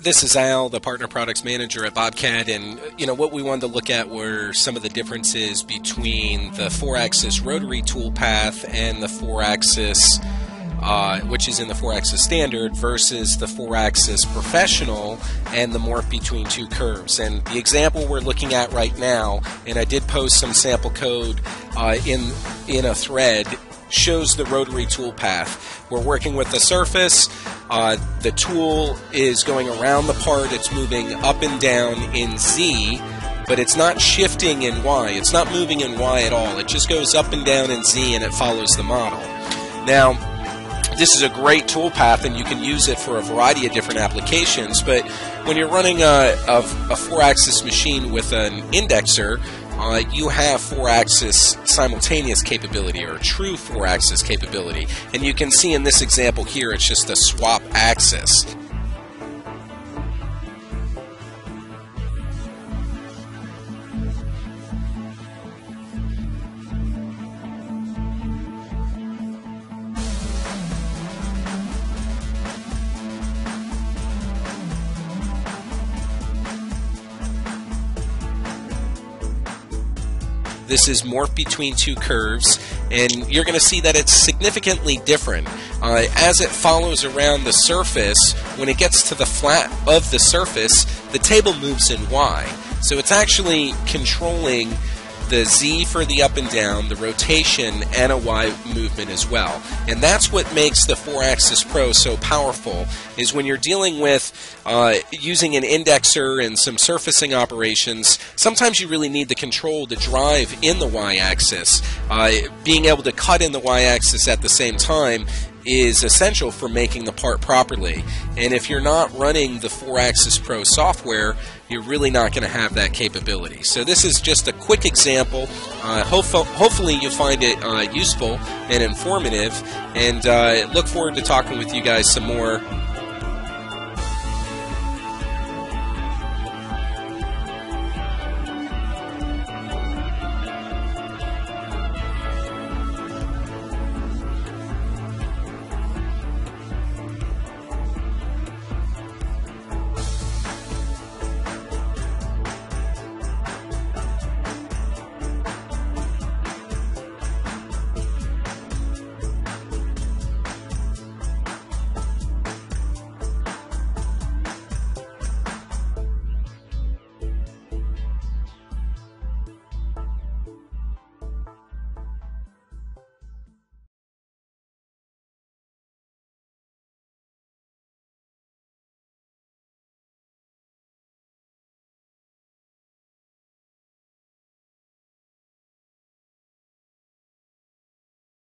This is Al, the partner products manager at BobCAD, and you know what we wanted to look at were some of the differences between the four-axis rotary toolpath and the four-axis, uh, which is in the four-axis standard, versus the four-axis professional and the morph between two curves. And the example we're looking at right now, and I did post some sample code uh, in in a thread shows the rotary tool path. We're working with the surface. Uh, the tool is going around the part. It's moving up and down in Z, but it's not shifting in Y. It's not moving in Y at all. It just goes up and down in Z and it follows the model. Now, this is a great tool path and you can use it for a variety of different applications, but when you're running a, a, a four axis machine with an indexer, uh, you have four-axis simultaneous capability or true four-axis capability. And you can see in this example here, it's just a swap axis. This is morph between two curves, and you're going to see that it's significantly different. Uh, as it follows around the surface, when it gets to the flat of the surface, the table moves in Y. So it's actually controlling the Z for the up and down, the rotation, and a Y movement as well. And that's what makes the 4-Axis Pro so powerful, is when you're dealing with uh, using an indexer and some surfacing operations, sometimes you really need the control to drive in the Y-axis. Uh, being able to cut in the Y-axis at the same time is essential for making the part properly. And if you're not running the 4-Axis Pro software, you're really not going to have that capability. So this is just a quick example. Uh, hopefully you find it uh, useful and informative, and uh, look forward to talking with you guys some more